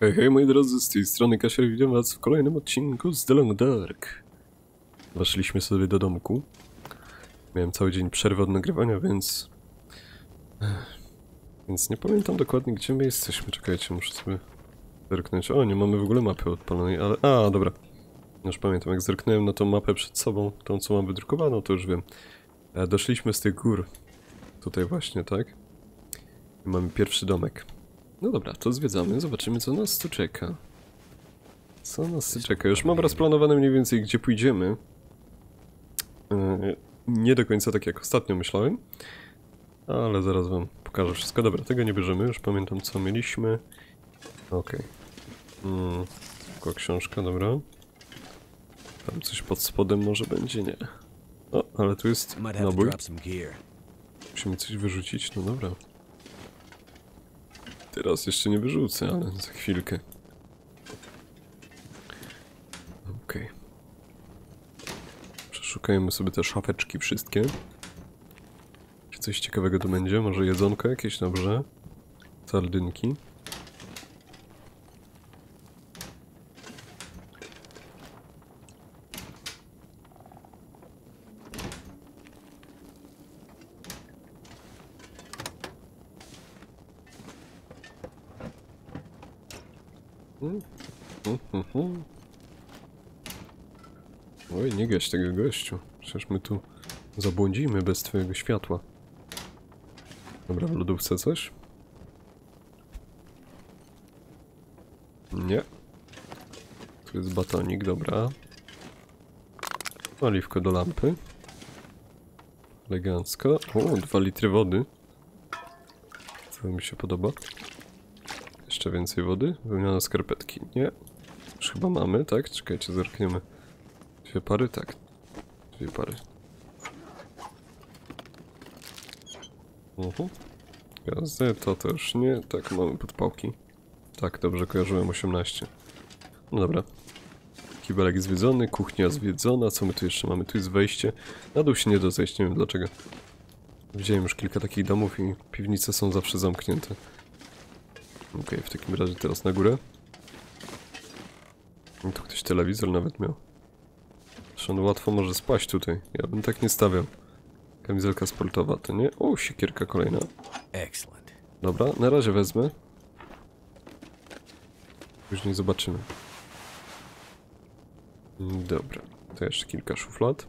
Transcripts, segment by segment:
Hej, hej moi drodzy, z tej strony Kasier, witam was w kolejnym odcinku z The Long Dark. Weszliśmy sobie do domku. Miałem cały dzień przerwy od nagrywania, więc... Więc nie pamiętam dokładnie, gdzie my jesteśmy. Czekajcie, muszę sobie zerknąć. O, nie mamy w ogóle mapy odpalonej, ale... A, dobra. Już pamiętam, jak zerknąłem na tą mapę przed sobą, tą co mam wydrukowaną, to już wiem. E, Doszliśmy z tych gór. Tutaj właśnie, tak? I mamy pierwszy domek. No dobra, to zwiedzamy, zobaczymy co nas tu czeka. Co nas tu czeka? Już mam rozplanowane mniej więcej gdzie pójdziemy. Yy, nie do końca tak jak ostatnio myślałem. Ale zaraz wam pokażę wszystko. Dobra, tego nie bierzemy, już pamiętam co mieliśmy. Okej. Mm, tylko książka, dobra. Tam coś pod spodem może będzie, nie. O, ale tu jest nabój. Musimy coś wyrzucić, no dobra. Teraz jeszcze nie wyrzucę, ale za chwilkę. Okej. Przeszukajmy sobie te szafeczki wszystkie. Czy coś ciekawego tu będzie? Może jedzonko jakieś? Dobrze. Sardynki. Mhm. Gaś tego gościu. Przecież my tu zabłądzimy bez twojego światła. Dobra, w lodówce coś? Nie. Tu jest batonik, dobra. Oliwko do lampy. Elegancko. O, dwa litry wody. Co mi się podoba. Jeszcze więcej wody. Wymiana skarpetki. Nie. Już chyba mamy, tak? Czekajcie, zerkniemy. Dwie pary? Tak. Dwie pary. Mhm. Gazeta też nie. Tak, mamy podpałki. Tak, dobrze, kojarzyłem 18. No dobra. Kibelek zwiedzony, kuchnia zwiedzona. Co my tu jeszcze mamy? Tu jest wejście. Na dół się nie da zejść, nie wiem dlaczego. Widziałem już kilka takich domów i piwnice są zawsze zamknięte. Okej, w takim razie teraz na górę. Tu ktoś telewizor nawet miał. On łatwo może spaść tutaj. Ja bym tak nie stawiał. Kamizelka sportowa, to nie? O, siekierka kolejna. Excellent. Dobra, na razie wezmę. Później zobaczymy. Dobra, to jeszcze kilka szuflad.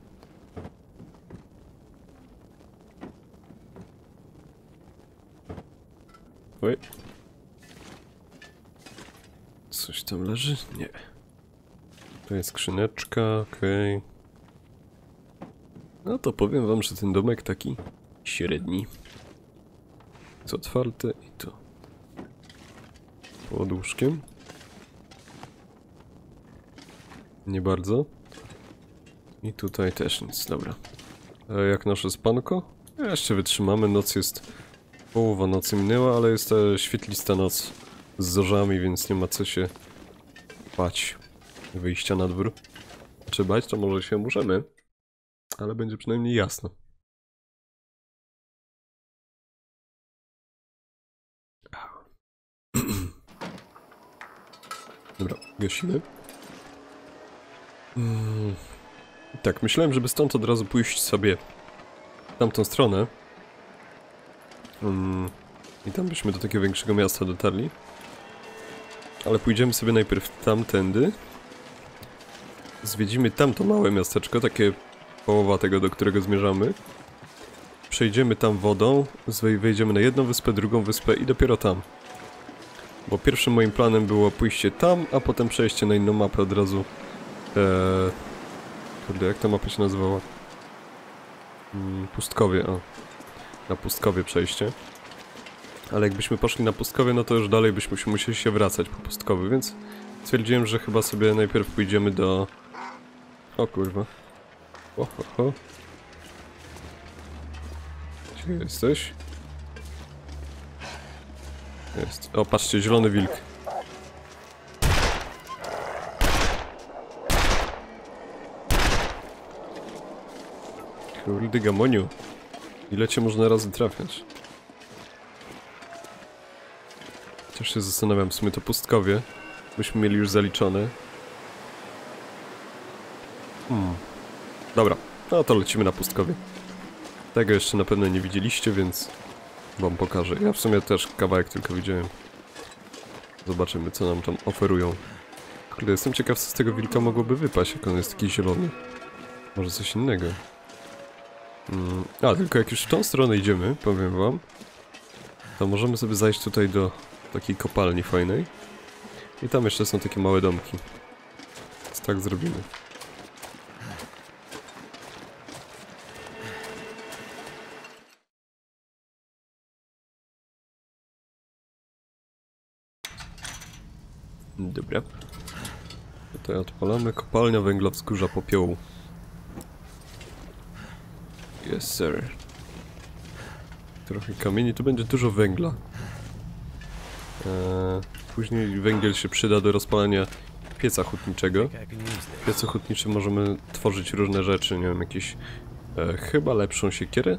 Oj. Coś tam leży? Nie. To jest skrzyneczka, okej. No to powiem wam, że ten domek taki średni. Jest otwarte i to. Pod łóżkiem. Nie bardzo. I tutaj też nic, dobra. A jak nasze spanko? Jeszcze wytrzymamy, noc jest... Połowa nocy minęła, ale jest ta świetlista noc z zorzami, więc nie ma co się bać wyjścia na dwór. Czy bać, to może się możemy, ale będzie przynajmniej jasno. Dobra, gasimy. Mm. Tak, myślałem, żeby stąd od razu pójść sobie w tamtą stronę. Mm. I tam byśmy do takiego większego miasta dotarli. Ale pójdziemy sobie najpierw tamtędy. Zwiedzimy tamto małe miasteczko, takie połowa tego, do którego zmierzamy. Przejdziemy tam wodą, wejdziemy na jedną wyspę, drugą wyspę i dopiero tam. Bo pierwszym moim planem było pójście tam, a potem przejście na inną mapę od razu. Eee, kurde, jak ta mapa się nazywała? Mm, pustkowie, o. Na pustkowie przejście. Ale jakbyśmy poszli na pustkowie, no to już dalej byśmy musieli się wracać po pustkowy, więc stwierdziłem, że chyba sobie najpierw pójdziemy do... O kurwa. O, ho. Gdzie jesteś? Jest. O, patrzcie, zielony wilk. Kurde gamoniu. Ile cię można razy trafiać? Też się zastanawiam, w sumie to pustkowie. Byśmy mieli już zaliczone. Hmm. Dobra, no to lecimy na pustkowie. Tego jeszcze na pewno nie widzieliście, więc wam pokażę. Ja w sumie też kawałek tylko widziałem. Zobaczymy, co nam tam oferują. Kurde, jestem ciekaw, co z tego wilka mogłoby wypaść, jak on jest taki zielony. Może coś innego. Mm, a, tylko jak już w tą stronę idziemy, powiem wam, to możemy sobie zajść tutaj do takiej kopalni fajnej. I tam jeszcze są takie małe domki. Więc tak zrobimy. Dobra. Tutaj odpalamy kopalnia węgla wzgórza popiołu. Yes, sir. Trochę kamieni, tu będzie dużo węgla. Eee, później węgiel się przyda do rozpalania pieca hutniczego. W piecu hutniczym możemy tworzyć różne rzeczy, nie wiem, jakieś... E, chyba lepszą siekierę?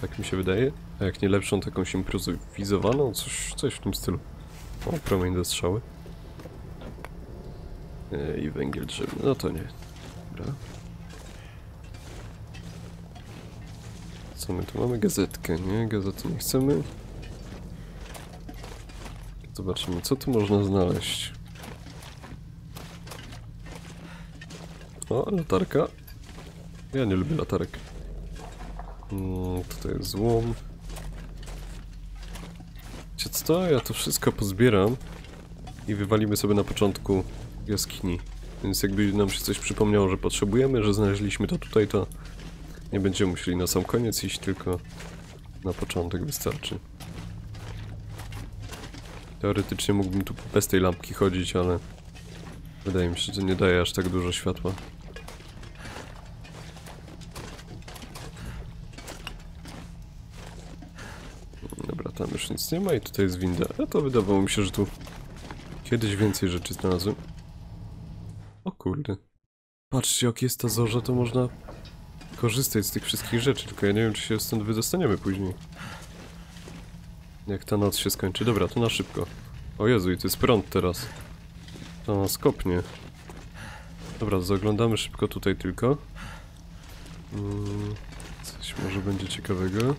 Tak mi się wydaje. A jak nie lepszą, taką improwizowaną, coś, coś w tym stylu. O, promień do strzały. I węgiel drzewny, no to nie. Dobra. Co my tu mamy? Gazetkę, nie? Gazety nie chcemy. Zobaczymy, co tu można znaleźć. O, latarka. Ja nie lubię latarek. Mm, tutaj jest złom. Wiecie co? Ja to wszystko pozbieram i wywalimy sobie na początku jaskini. Więc jakby nam się coś przypomniało, że potrzebujemy, że znaleźliśmy to tutaj, to nie będziemy musieli na sam koniec iść, tylko na początek wystarczy. Teoretycznie mógłbym tu bez tej lampki chodzić, ale wydaje mi się, że nie daje aż tak dużo światła. Dobra, tam już nic nie ma i tutaj jest winda. A to wydawało mi się, że tu kiedyś więcej rzeczy znalazłem. O kurde. Patrzcie, jak jest ta zorza, to można korzystać z tych wszystkich rzeczy, tylko ja nie wiem, czy się stąd wydostaniemy później. Jak ta noc się skończy. Dobra, to na szybko. O Jezu, i to jest prąd teraz. To nas kopnie. Dobra, zaglądamy szybko tutaj tylko. Mm, coś może będzie ciekawego.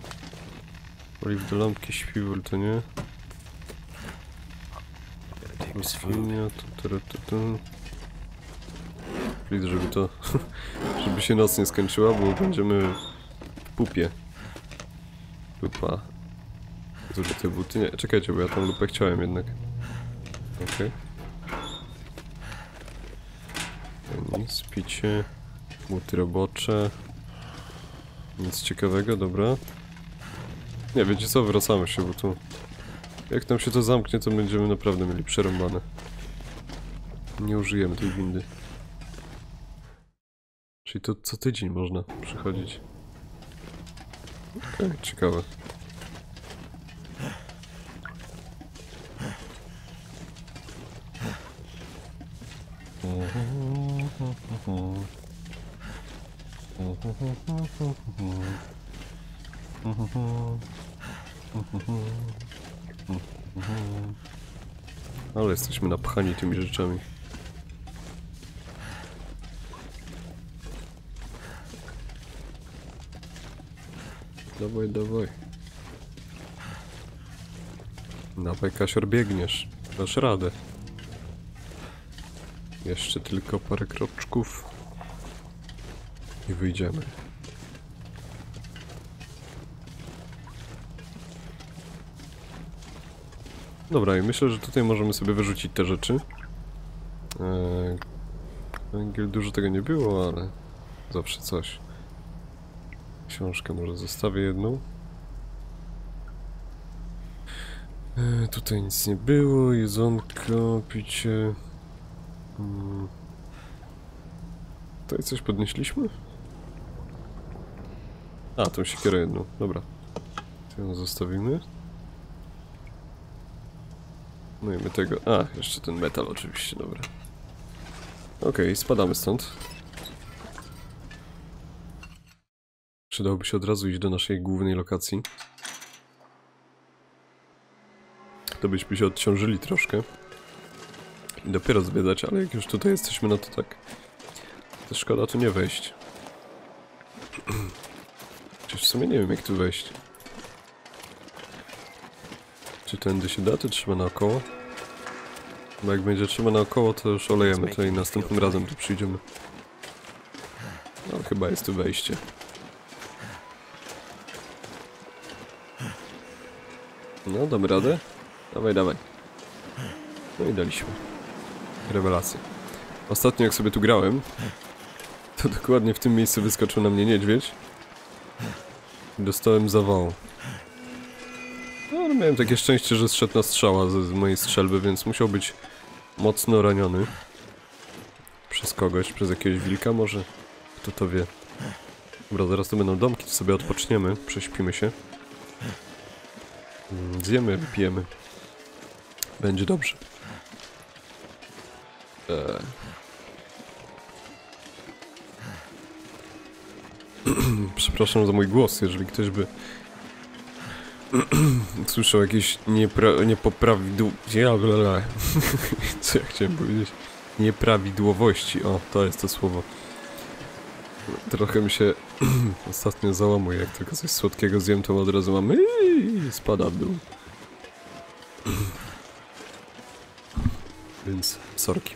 Oliw do lampki, śpiwór to nie. Świnia, tu, tu, tu, tu. Please, żeby to... żeby się noc nie skończyła, bo będziemy w pupie. Lupa. Duże te buty? Nie, czekajcie, bo ja tą lupę chciałem jednak. Okej. Okay. Nic, picie. Buty robocze. Nic ciekawego, dobra. Nie, wiecie co, wracamy się, bo tu... Jak nam się to zamknie, to będziemy naprawdę mieli przerąbane. Nie użyjemy tej windy. Czyli to co tydzień można przychodzić. Okej, okay, ciekawe. Ale jesteśmy napchani tymi rzeczami. Dawaj, dawaj. Dawaj, Kasior, biegniesz. Dasz radę. Jeszcze tylko parę kroczków. I wyjdziemy. Dobra, i myślę, że tutaj możemy sobie wyrzucić te rzeczy. Eee, węgiel dużo tego nie było, ale zawsze coś. Książkę może zostawię jedną. E, tutaj nic nie było, jedzonko, picie. Hmm. Tutaj coś podnieśliśmy? A, tą siekierę jedną, dobra. To ją zostawimy. No i my tego... A, jeszcze ten metal oczywiście, dobra. Okej, okay, spadamy stąd. Przydałoby się od razu iść do naszej głównej lokacji. to byśmy się odciążyli troszkę. I dopiero zwiedzać, ale jak już tutaj jesteśmy, no to tak... To szkoda tu nie wejść. Chociaż w sumie nie wiem jak tu wejść. Czy tędy się da, to trzeba naokoło? Bo jak będzie trzeba naokoło, to już olejemy to i następnym razem tu przyjdziemy. No chyba jest tu wejście. No, damy radę? Dawaj, dawaj. No i daliśmy. Rewelacja. Ostatnio jak sobie tu grałem, to dokładnie w tym miejscu wyskoczył na mnie niedźwiedź. Dostałem zawału. No, ale miałem takie szczęście, że zszedł na strzała z mojej strzelby, więc musiał być mocno raniony. Przez kogoś, przez jakiegoś wilka może. Kto to wie. Dobra, zaraz to będą domki, to sobie odpoczniemy, prześpimy się. Mm, Zjemy, wypijemy. Będzie dobrze. Eee. Przepraszam za mój głos, jeżeli ktoś by słyszał jakieś niepoprawidu... Co ja chciałem powiedzieć? Nieprawidłowości, o, to jest to słowo. Trochę mi się ostatnio załamuje, jak tylko coś słodkiego zjem, to od razu mam i spada w dół. Więc sorki.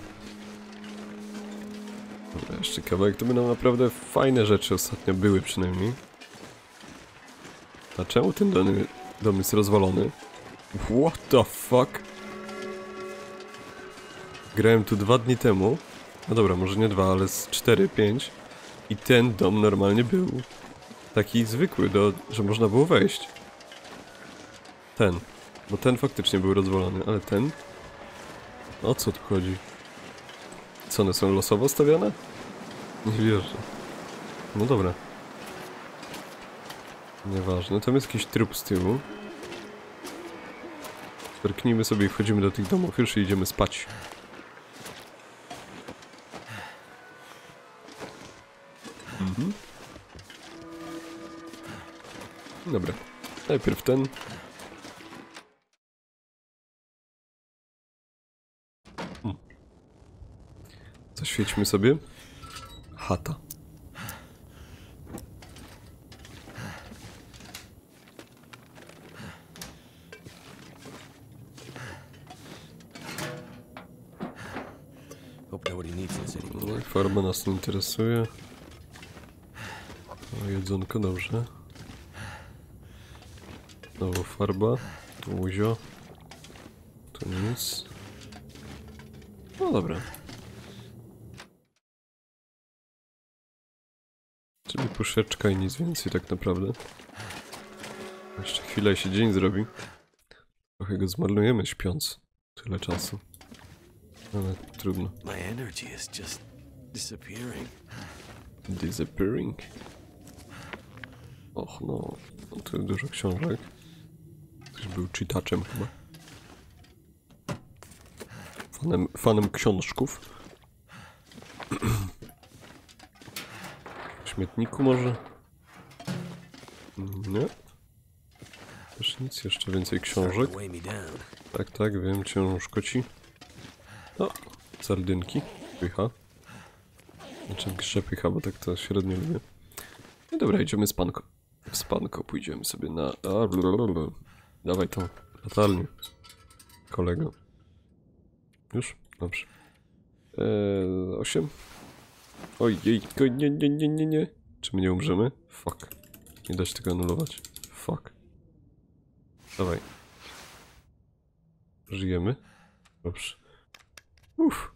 Dobra, jeszcze kawałek. To będą naprawdę fajne rzeczy ostatnio były przynajmniej. A czemu ten dom, dom jest rozwalony? What the fuck? Grałem tu dwa dni temu. No dobra, może nie dwa, ale z cztery, pięć. I ten dom normalnie był taki zwykły, do, że można było wejść. Ten. Bo ten faktycznie był rozwalony, ale ten... O co tu chodzi? Co, one są losowo stawiane? Nie wierzę. No dobra. Nieważne, tam jest jakiś trup z tyłu. Zerknijmy sobie i wchodzimy do tych domów już i idziemy spać. Mhm. Dobra. Najpierw ten. Hmm. Zaświećmy sobie. Chata. Farba nas nie interesuje. O, jedzonko, dobrze. Znowu farba. Łuzio. Tu nic. No dobra. Czyli puszeczka i nic więcej tak naprawdę. Jeszcze chwilę i się dzień zrobi. Trochę go zmarnujemy śpiąc. Tyle czasu. Ale trudno. My energy is just disappearing. Disappearing. Och no, tu dużo książek. Ktoś był czytaczem chyba. Fanem, fanem książków. W śmietniku może? Nie. Też nic, jeszcze więcej książek. To. Tak, tak, wiem, ciężko ci. O, sardynki, pycha. Znaczy w grze pycha, bo tak to średnio lubię. No dobra, idziemy z panko. Z panko pójdziemy sobie na... A. Dawaj tą latarnię, kolego. Już? Dobrze. Eee, osiem? Ojej, nie, nie, nie, nie, nie. Czy my nie umrzemy? Fuck. Nie da się tego anulować. Fuck. Dawaj. Żyjemy? Dobrze. Uff.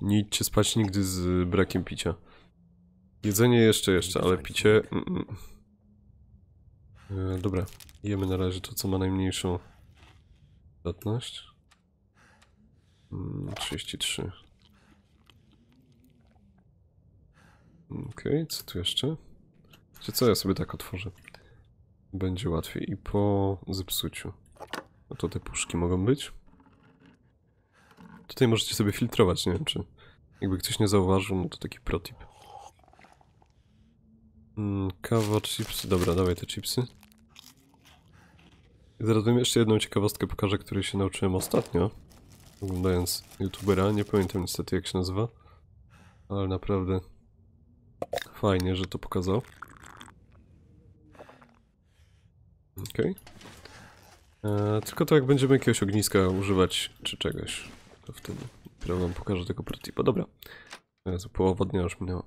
Nie idźcie spać nigdy z brakiem picia. Jedzenie jeszcze, jeszcze, ale picie... Mm -mm. E, dobra, jemy na razie to, co ma najmniejszą zdatność. Mm, 33. Okej, co tu jeszcze? Czy co ja sobie tak otworzę? Będzie łatwiej i po zepsuciu. No to te puszki mogą być. Tutaj możecie sobie filtrować, nie wiem czy... Jakby ktoś nie zauważył, no to taki protip. Mm, kawa, chipsy. Dobra, dawaj te chipsy. I zaraz wam jeszcze jedną ciekawostkę pokażę, której się nauczyłem ostatnio. Oglądając youtubera, nie pamiętam niestety jak się nazywa. Ale naprawdę fajnie, że to pokazał. Okej. E, Tylko to jak będziemy jakiegoś ogniska używać, czy czegoś, to wtedy dopiero wam pokażę tego prototypa. Dobra. Jezu, połowa dnia już minęła.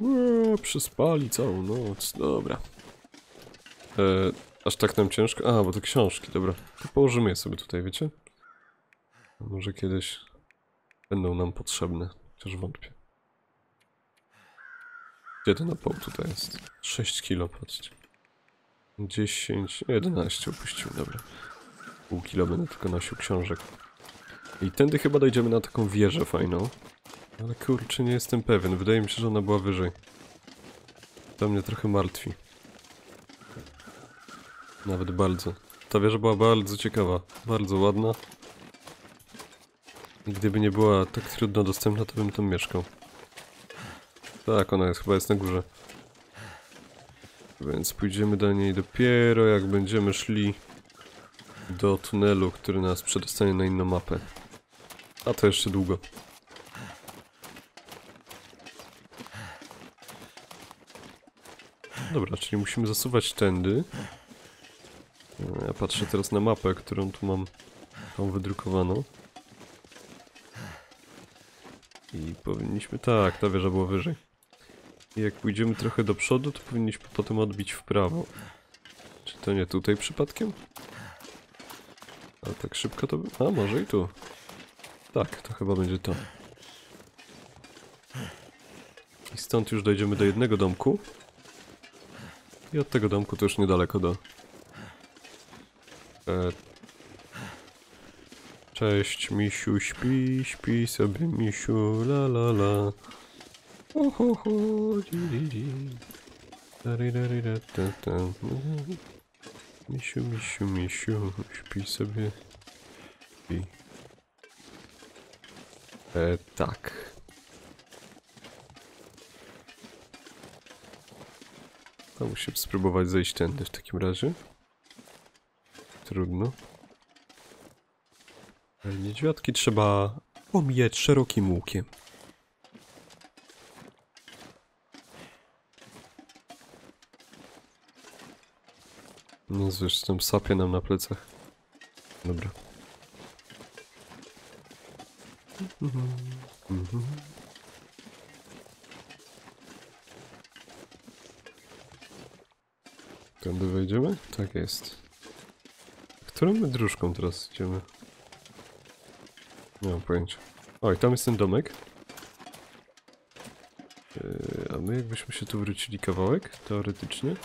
Eee, przyspali całą noc, dobra. E, aż tak nam ciężko? A, bo to książki, dobra. To położymy je sobie tutaj, wiecie? Może kiedyś będą nam potrzebne, chociaż wątpię. Gdzie ten opał tutaj jest? 6 kilo, patrzcie. 10, 11 opuścił, dobra. Pół kilo będę tylko nosił książek. I tędy chyba dojdziemy na taką wieżę fajną. Ale kurczę, nie jestem pewien. Wydaje mi się, że ona była wyżej. To mnie trochę martwi. Nawet bardzo. Ta wieża była bardzo ciekawa. Bardzo ładna. I gdyby nie była tak trudno dostępna, to bym tam mieszkał. Tak, ona jest, chyba jest na górze. Więc pójdziemy do niej dopiero jak będziemy szli do tunelu, który nas przedostanie na inną mapę. A to jeszcze długo. Dobra, czyli musimy zasuwać tędy. Ja patrzę teraz na mapę, którą tu mam tą wydrukowaną. I powinniśmy... Tak, ta wieża była wyżej. I jak pójdziemy trochę do przodu, to powinniśmy potem odbić w prawo. Czy to nie tutaj przypadkiem? Ale tak szybko to... A, może i tu. Tak, to chyba będzie to. I stąd już dojdziemy do jednego domku. I od tego domku to już niedaleko do... E... Cześć, misiu, śpi, śpi sobie, misiu, la la la. Ho, ho, ho, dzi, dzi, dzi. Tarirarira, ta, ta. Misiu, misiu, misiu, śpi sobie. Śpi. E, tak. To musimy spróbować zejść tędy w takim razie. Trudno. Ale niedźwiadki trzeba omijać szerokim łukiem. No zresztą sapie nam na plecach. Dobra. Mhm. Tędy wejdziemy? Tak jest. Którą my dróżką teraz idziemy? Nie mam pojęcia. Oj, tam jest ten domek. Yy, a my jakbyśmy się tu wrócili kawałek, teoretycznie.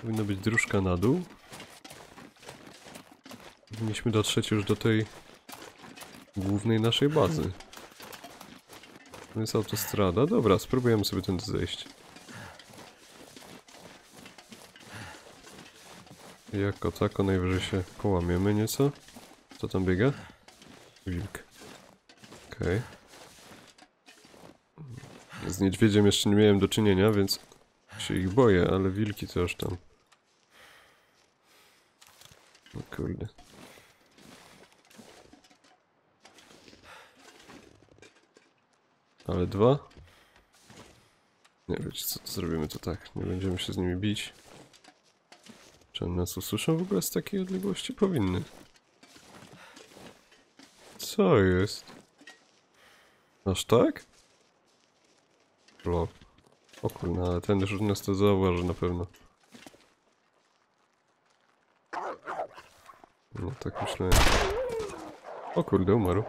Powinna być dróżka na dół. Powinniśmy dotrzeć już do tej głównej naszej bazy. To jest autostrada. Dobra, spróbujemy sobie tędy zejść. Jako tako najwyżej się połamiemy nieco. Co tam biega? Wilk. Okej. Z niedźwiedziem jeszcze nie miałem do czynienia, więc się ich boję, ale wilki to tam. No kurde. Ale dwa? Nie wiecie co, to zrobimy to tak. Nie będziemy się z nimi bić. Czy one nas usłyszą w ogóle z takiej odległości? Powinny. Co jest? Aż tak? Lol. O kurna, ale ten już nas to zauważy na pewno. No tak myślę. O kurde, umarł.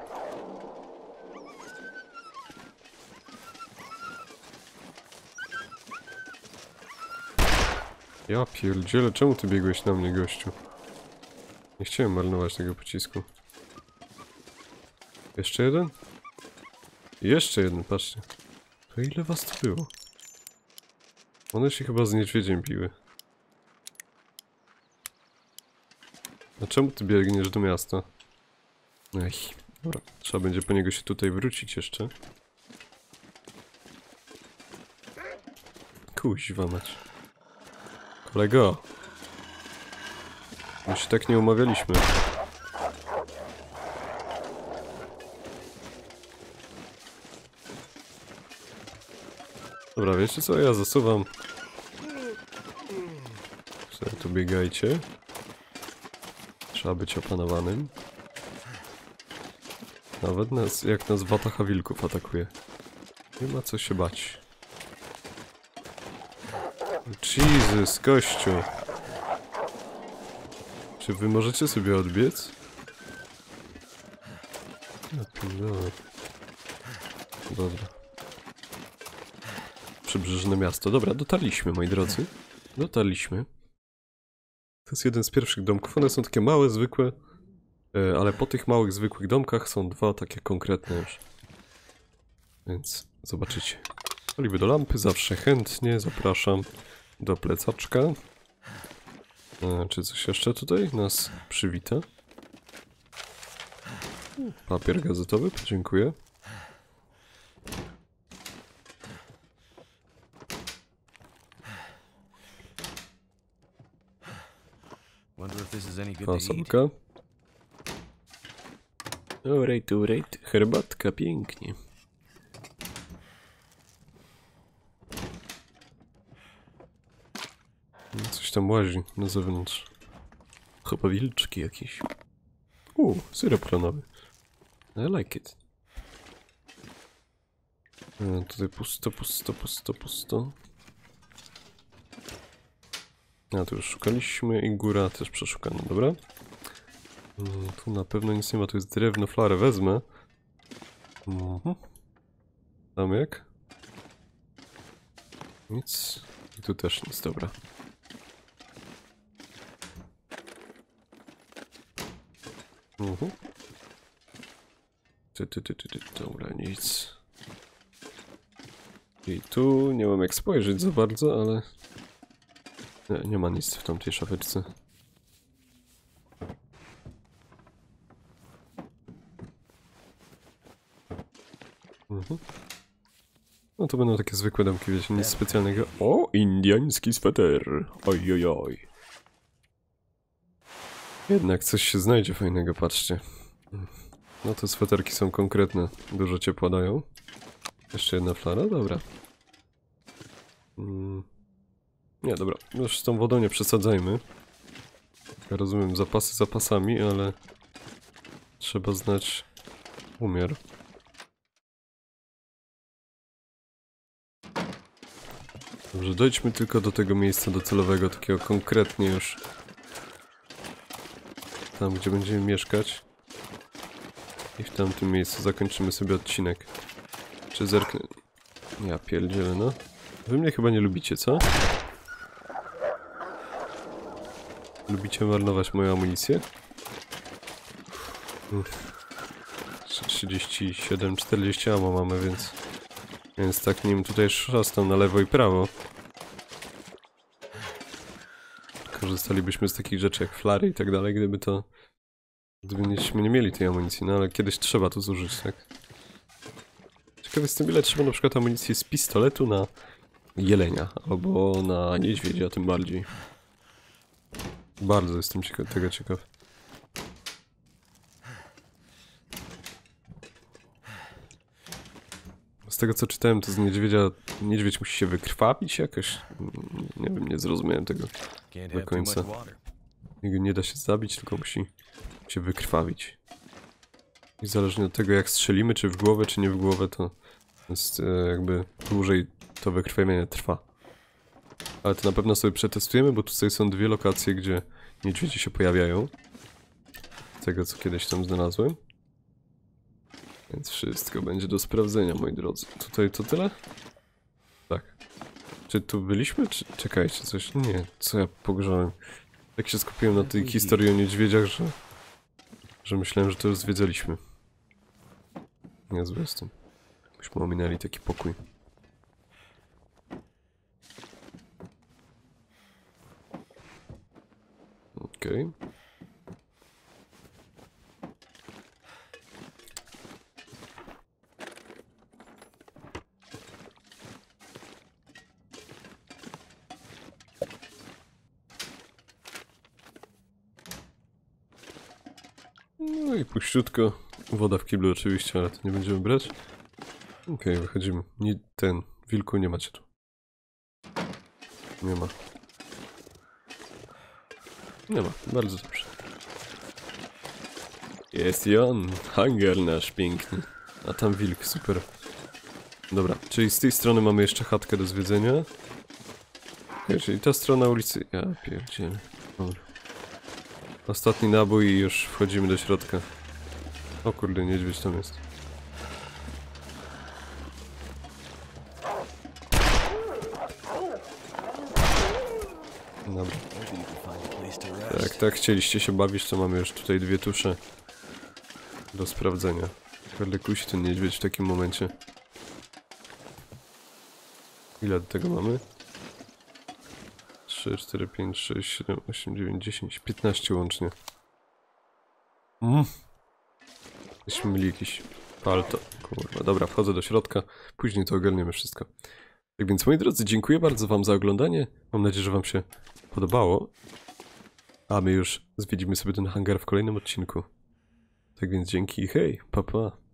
Ja pierdzielę, czemu ty biegłeś na mnie, gościu? Nie chciałem marnować tego pocisku. Jeszcze jeden? Jeszcze jeden, patrzcie. To ile was tu było? One się chyba z niedźwiedziem biły. A czemu ty biegniesz do miasta? Ej, dobra. Trzeba będzie po niego się tutaj wrócić jeszcze. Kuźwa mać. Kolego. My się tak nie umawialiśmy. Dobra, wiecie co? Ja zasuwam. Sobie tu biegajcie. Trzeba być opanowanym. Nawet nas, jak nas watacha wilków atakuje. Nie ma co się bać. Jesus, gościu. Czy wy możecie sobie odbiec? Pierdolę. Dobra. Przybrzeżne miasto. Dobra, dotarliśmy, moi drodzy. Dotarliśmy. To jest jeden z pierwszych domków. One są takie małe, zwykłe. e, Ale po tych małych, zwykłych domkach są dwa takie konkretne już. Więc zobaczycie. Oliwy do lampy, zawsze chętnie. Zapraszam do plecaczka. E, czy coś jeszcze tutaj nas przywita? Papier gazetowy, dziękuję. Fasolka. Alright, alright. Herbatka, pięknie. Coś tam łazi na zewnątrz. Chyba wilczki jakieś. U, syrop klonowy. I like it. E, tutaj pusto, pusto, pusto, pusto. A tu już szukaliśmy i góra też przeszukana, dobra? Mm, Tu na pewno nic nie ma, tu jest drewno, flarę wezmę. Mhm. Tam jak? Nic. I tu też nic, dobra. Mhm. Ty, ty, ty, ty, ty, dobra, nic. I tu nie mam jak spojrzeć za bardzo, ale... Nie, nie ma nic w tamtej szafeczce. Mhm. No to będą takie zwykłe domki, wiecie, nic specjalnego. O, indiański sweter. Oj, oj, oj. Jednak coś się znajdzie fajnego, patrzcie. No te sweterki są konkretne, dużo ciepła dają. Jeszcze jedna flara, dobra. Mm. Nie, dobra, już z tą wodą nie przesadzajmy. Ja rozumiem, zapasy zapasami, ale trzeba znać umiar. Dobrze, dojdźmy tylko do tego miejsca docelowego, takiego konkretnie już. Tam, gdzie będziemy mieszkać. I w tamtym miejscu zakończymy sobie odcinek. Czy zerknę... Ja pierdzielę, no. Wy mnie chyba nie lubicie, co? Lubicie marnować moją amunicję? Uff. 37, 40 ammo mamy, więc... Więc tak nim tutaj szastam na lewo i prawo. Korzystalibyśmy z takich rzeczy jak flary i tak dalej, gdyby to... Gdybyśmy nie mieli tej amunicji, no ale kiedyś trzeba to zużyć, tak? Ciekawy jestem ile trzeba na przykład amunicji z pistoletu na jelenia, albo na niedźwiedzia tym bardziej. Bardzo jestem ciekaw, tego ciekaw. Z tego co czytałem, to z niedźwiedzia, niedźwiedź musi się wykrwawić jakoś. Mm, Nie wiem, nie zrozumiałem tego. Do końca. nie da się zabić, tylko musi się wykrwawić. I zależnie od tego, jak strzelimy, czy w głowę, czy nie w głowę, to jest e, jakby dłużej to wykrwawienie trwa. Ale to na pewno sobie przetestujemy, bo tutaj są dwie lokacje, gdzie niedźwiedzie się pojawiają. Z tego, co kiedyś tam znalazłem. Więc wszystko będzie do sprawdzenia, moi drodzy. Tutaj to tyle? Tak. Czy tu byliśmy, czy... Czekajcie, coś... Nie, co ja pogrzałem. Tak się skupiłem na tej historii o niedźwiedziach, że... Że myślałem, że to już zwiedzaliśmy. Niezły jestem. Myśmy ominęli taki pokój. Okej. No i puściutko. Woda w kiblu oczywiście, ale to nie będziemy brać. Okej, wychodzimy. Nie, ten, wilku nie macie tu. Nie ma. Nie ma, bardzo dobrze. Jest i on, Hunger nasz piękny. A tam wilk, super. Dobra, czyli z tej strony mamy jeszcze chatkę do zwiedzenia. Okej, czyli ta strona ulicy... Ja pierdzielę. Dobra. Ostatni nabój i już wchodzimy do środka. O kurde, niedźwiedź tam jest. Dobra. Tak, tak, chcieliście się bawić, to mamy już tutaj dwie tusze do sprawdzenia. Ale kusi ten niedźwiedź w takim momencie. Ile do tego mamy? 3, 4, 5, 6, 7, 8, 9, 10, 15 łącznie. Mm. Myśmy mieli jakiś palto. Kurwa, dobra, wchodzę do środka. Później to ogarniemy wszystko. Tak więc, moi drodzy, dziękuję bardzo wam za oglądanie. Mam nadzieję, że wam się podobało. A my już zwiedzimy sobie ten hangar w kolejnym odcinku. Tak więc dzięki i hej, pa pa.